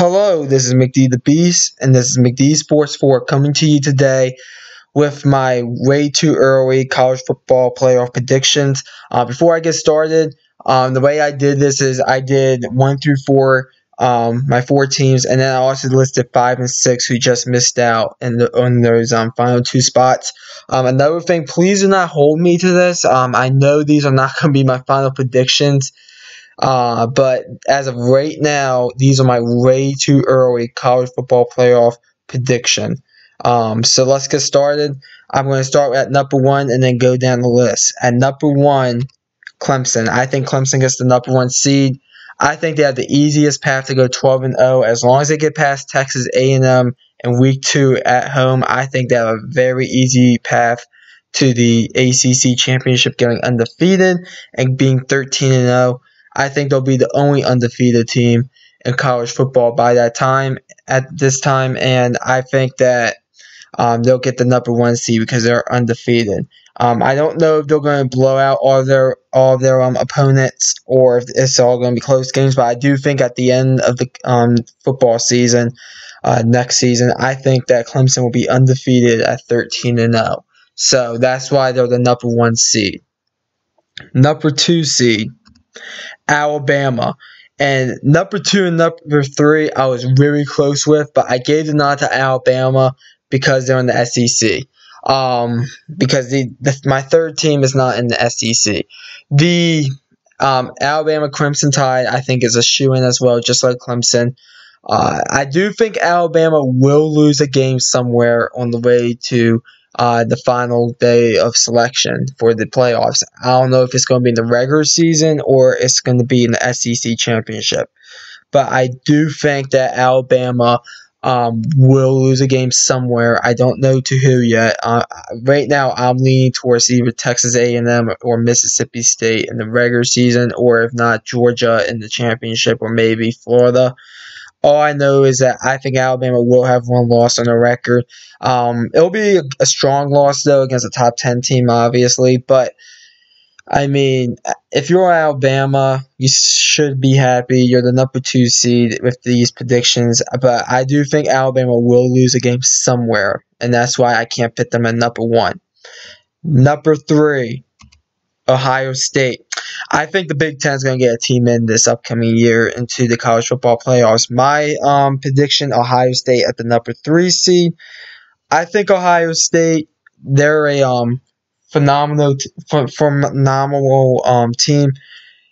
Hello, this is McD the Beast, and this is McD Sports 4 coming to you today with my way too early college football playoff predictions. Uh, before I get started, um, the way I did this is I did 1 through 4, um, my four teams, and then I also listed 5 and 6 who just missed out in the, on those um, final two spots. Um, another thing, please do not hold me to this. Um, I know these are not going to be my final predictions. Uh, but as of right now, these are my way too early college football playoff prediction. Um, so let's get started. I'm going to start at number one and then go down the list. At number one, Clemson. I think Clemson gets the number one seed. I think they have the easiest path to go 12 and 0 as long as they get past Texas A&M in week two at home. I think they have a very easy path to the ACC championship, getting undefeated and being 13 and 0. I think they'll be the only undefeated team in college football by that time at this time, and I think that um, they'll get the number one seed because they're undefeated. Um, I don't know if they're going to blow out all their all of their um, opponents or if it's all going to be close games, but I do think at the end of the um, football season uh, next season, I think that Clemson will be undefeated at 13 and 0. So that's why they're the number one seed. Number two seed, Alabama. And number two and number three, I was really close with, but I gave the nod to Alabama because they're in the SEC. Um, because the, the, my third team is not in the SEC. The um, Alabama Crimson Tide, I think, is a shoe in as well, just like Clemson. Uh, I do think Alabama will lose a game somewhere on the way to uh, the final day of selection for the playoffs. I don't know if it's going to be in the regular season or it's going to be in the SEC championship. But I do think that Alabama um, will lose a game somewhere. I don't know to who yet. Uh, right now, I'm leaning towards either Texas A&M or Mississippi State in the regular season, or if not, Georgia in the championship, or maybe Florida. All I know is that I think Alabama will have one loss on the record. Um, it'll be a, a strong loss though against a top ten team, obviously. But I mean, if you're Alabama, you should be happy. You're the number two seed with these predictions. But I do think Alabama will lose a game somewhere, and that's why I can't put them at number one. Number three, Ohio State. I think the Big Ten is going to get a team in this upcoming year into the college football playoffs. My um, prediction: Ohio State at the number three seed. I think Ohio State they're a um, phenomenal t- phenomenal um, team.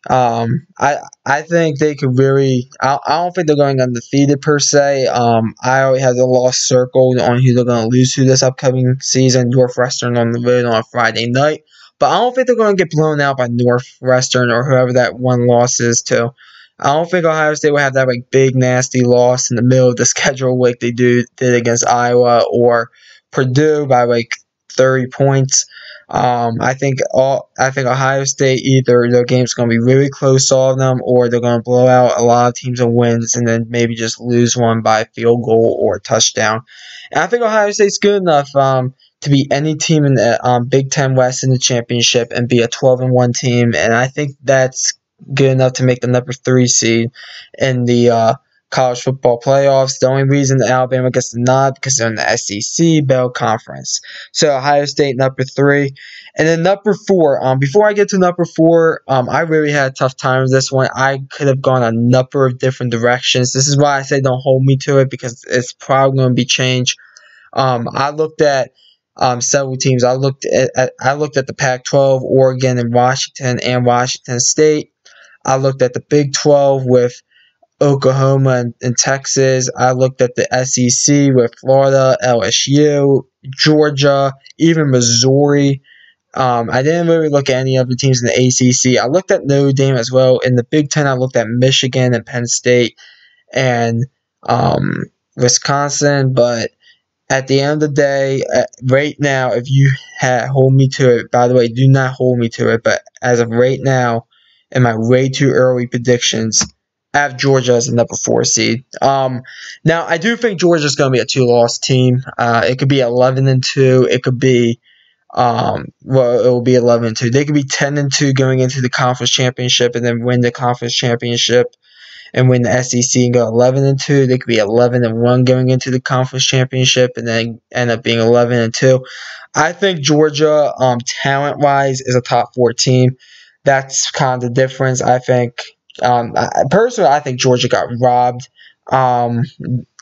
Um, I I think they could really. I, I don't think they're going undefeated per se. Um, I already have the lost circle on who they're going to lose to this upcoming season. Northwestern on the road on a Friday night. But I don't think they're going to get blown out by Northwestern or whoever that one loss is to. I don't think Ohio State will have that like big nasty loss in the middle of the schedule like they do did against Iowa or Purdue by like 30 points. Um, I think all I think Ohio State either their game's going to be really close, all of them, or they're going to blow out a lot of teams and wins, and then maybe just lose one by field goal or touchdown. And I think Ohio State's good enough. Um, to be any team in the um, Big Ten West in the championship and be a 12 and 1 team. And I think that's good enough to make the number three seed in the uh, college football playoffs. The only reason that Alabama gets the nod because they're in the SEC Bell Conference. So Ohio State number three, and then number four. Um, before I get to number four, um, I really had a tough time with this one. I could have gone a number of different directions. This is why I say don't hold me to it because it's probably going to be changed. Um, I looked at um, several teams. I looked at, at I looked at the Pac-12, Oregon and Washington, and Washington State. I looked at the Big 12 with Oklahoma and, and Texas. I looked at the SEC with Florida, LSU, Georgia, even Missouri. Um, I didn't really look at any other teams in the ACC. I looked at Notre Dame as well. In the Big Ten, I looked at Michigan and Penn State and um, Wisconsin, but at the end of the day, uh, right now, if you ha- hold me to it, by the way, do not hold me to it, but as of right now, in my way too early predictions, I have Georgia as a number four seed. Um, now, I do think Georgia's going to be a two loss team. Uh, it could be 11 and 2. It could be, um, well, it will be 11 and 2. They could be 10 and 2 going into the conference championship and then win the conference championship and win the SEC and go 11 and 2. They could be 11 and 1 going into the conference championship and then end up being 11 and 2. I think Georgia, um, talent wise, is a top four team. That's kind of the difference. I think, um, I, personally, I think Georgia got robbed. Um,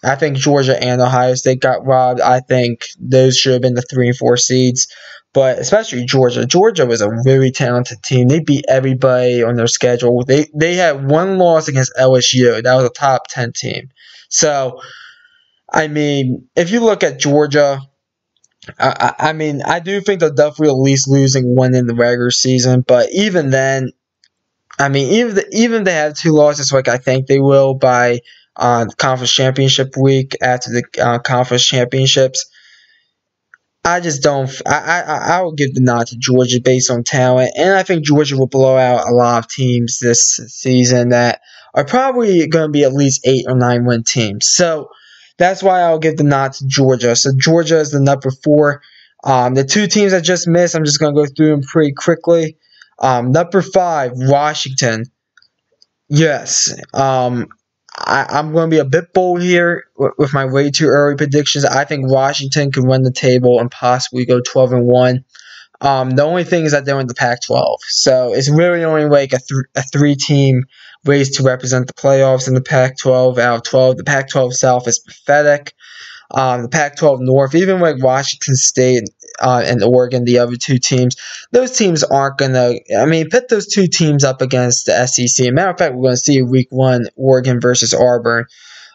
I think Georgia and Ohio State got robbed. I think those should have been the three and four seeds but especially Georgia. Georgia was a very talented team. They beat everybody on their schedule. They they had one loss against LSU. That was a top ten team. So, I mean, if you look at Georgia, I, I mean, I do think they'll definitely at least losing one in the regular season. But even then, I mean, even the, even if they have two losses, like I think they will by uh, conference championship week after the uh, conference championships I just don't. I, I I will give the nod to Georgia based on talent, and I think Georgia will blow out a lot of teams this season that are probably going to be at least eight or nine win teams. So that's why I'll give the nod to Georgia. So Georgia is the number four. Um, the two teams I just missed, I'm just going to go through them pretty quickly. Um, number five, Washington. Yes. Um, I, am going to be a bit bold here with my way too early predictions. I think Washington can run the table and possibly go 12 and 1. Um, the only thing is that they're in the Pac 12. So it's really only like a, th- a three team race to represent the playoffs in the Pac 12 out of 12. The Pac 12 South is pathetic. Um, the Pac 12 North, even like Washington State uh, and Oregon, the other two teams, those teams aren't going to. I mean, put those two teams up against the SEC. Matter of fact, we're going to see week one Oregon versus Auburn,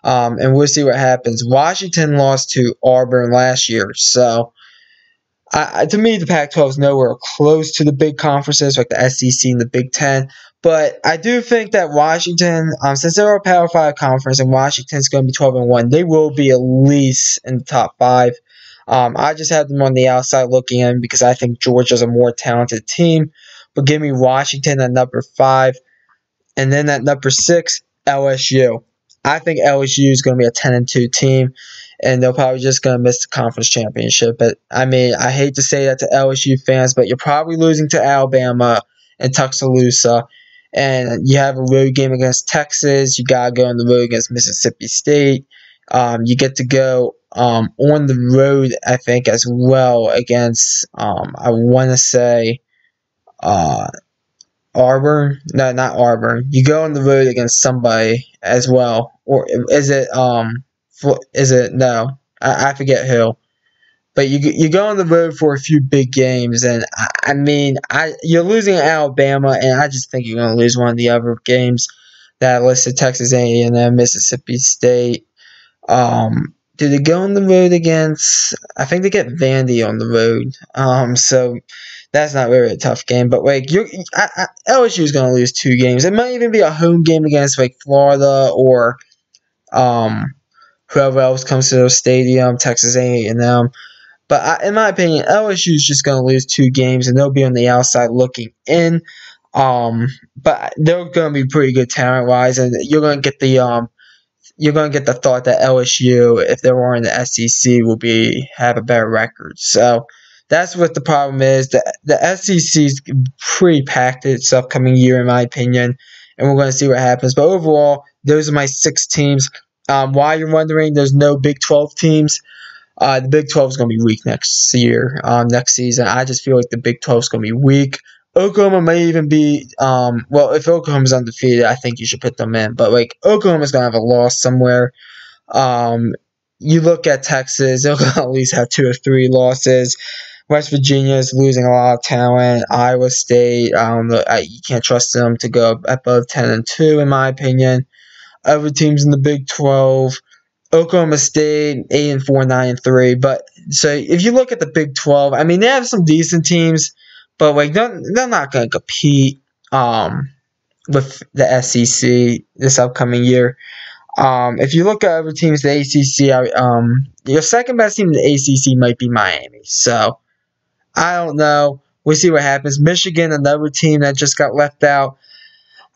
um, and we'll see what happens. Washington lost to Auburn last year, so. I, to me, the Pac 12 is nowhere close to the big conferences like the SEC and the Big Ten. But I do think that Washington, um, since they're a Power Five conference and Washington's going to be 12 and 1, they will be at least in the top five. Um, I just have them on the outside looking in because I think Georgia's a more talented team. But give me Washington at number five. And then at number six, LSU. I think LSU is going to be a 10 and 2 team. And they're probably just going to miss the conference championship. But I mean, I hate to say that to LSU fans, but you're probably losing to Alabama and Tuscaloosa and you have a road game against Texas. You gotta go on the road against Mississippi State. Um, you get to go um, on the road, I think, as well against um, I want to say uh, Auburn. No, not Auburn. You go on the road against somebody as well, or is it um, is it no? I, I forget who. But you you go on the road for a few big games, and I, I mean, I you're losing Alabama, and I just think you're going to lose one of the other games that listed: Texas A&M, Mississippi State. Um, do they go on the road against? I think they get Vandy on the road. Um, so that's not really a tough game. But like you, LSU is going to lose two games. It might even be a home game against like Florida or um, whoever else comes to the stadium, Texas A&M. But I, in my opinion, LSU is just going to lose two games, and they'll be on the outside looking in. Um, but they're going to be pretty good talent wise, and you're going to get the um, you're going to get the thought that LSU, if they were in the SEC, will be have a better record. So that's what the problem is. The the SEC is pretty packed this upcoming year, in my opinion, and we're going to see what happens. But overall, those are my six teams. Um, why you're wondering, there's no Big 12 teams. Uh, the Big 12 is going to be weak next year, um, next season. I just feel like the Big 12 is going to be weak. Oklahoma may even be, um, well, if Oklahoma's undefeated, I think you should put them in. But, like, Oklahoma's going to have a loss somewhere. Um, you look at Texas, they'll at least have two or three losses. West Virginia is losing a lot of talent. Iowa State, um, you can't trust them to go above 10 and 2, in my opinion. Other teams in the Big 12, Oklahoma State eight and four, nine and three. But so if you look at the Big Twelve, I mean they have some decent teams, but like they're, they're not going to compete um, with the SEC this upcoming year. Um, if you look at other teams, the ACC, um, your second best team in the ACC might be Miami. So I don't know. We'll see what happens. Michigan, another team that just got left out.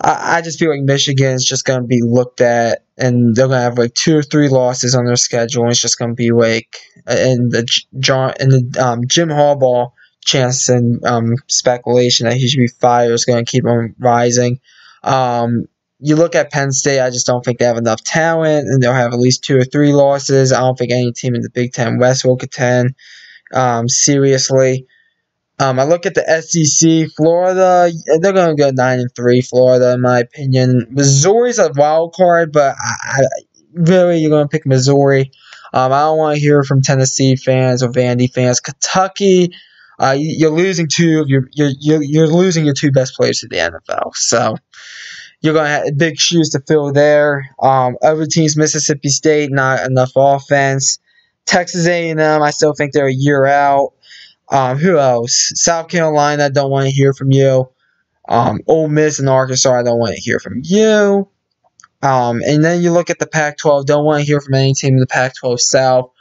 I, just feel like Michigan is just going to be looked at, and they're going to have like two or three losses on their schedule. And it's just going to be like, and the John and the um, Jim Harbaugh chance and um, speculation that he should be fired is going to keep on rising. Um, you look at Penn State, I just don't think they have enough talent, and they'll have at least two or three losses. I don't think any team in the Big Ten West will contend um, seriously. Um, I look at the SEC, Florida, they're going to go nine and three. Florida, in my opinion. Missouri's a wild card, but I, I really you're going to pick Missouri. Um, I don't want to hear from Tennessee fans or Vandy fans. Kentucky, uh, you're losing two of your you're, you're, you're losing your two best players to the NFL. So you're going to have big shoes to fill there. Um, other teams, Mississippi State, not enough offense. Texas A&M, I still think they're a year out. Um, who else? South Carolina, don't want to hear from you. Um, Ole Miss and Arkansas, I don't want to hear from you. Um, and then you look at the Pac 12, don't want to hear from any team in the Pac 12 South.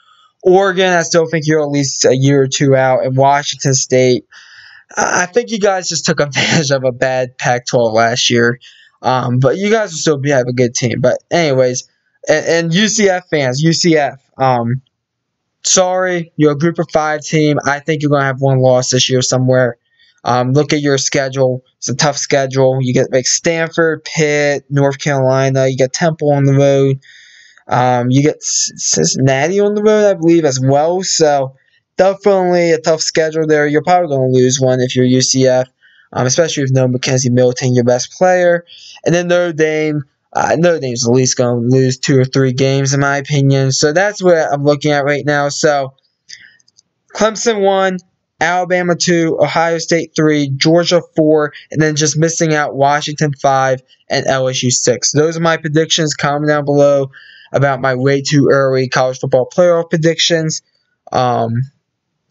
Oregon, I still think you're at least a year or two out. And Washington State, I think you guys just took advantage of a bad Pac 12 last year. Um, but you guys will still be have a good team. But, anyways, and, and UCF fans, UCF, um, sorry, you're a group of five team. I think you're going to have one loss this year somewhere. Um, look at your schedule. It's a tough schedule. You get like Stanford, Pitt, North Carolina. You get Temple on the road. Um, you get Cincinnati on the road, I believe, as well. So definitely a tough schedule there. You're probably going to lose one if you're UCF, um, especially if no McKenzie Milton, your best player. And then Notre Dame. Uh, Notre Dame's at least going to lose two or three games, in my opinion. So that's what I'm looking at right now. So Clemson one, Alabama 2, Ohio State 3, Georgia 4, and then just missing out Washington 5 and LSU 6. Those are my predictions. Comment down below about my way too early college football playoff predictions. Um,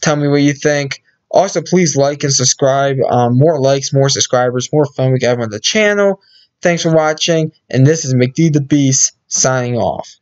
tell me what you think. Also, please like and subscribe. Um, more likes, more subscribers, more fun we can have on the channel. Thanks for watching, and this is McD the Beast signing off.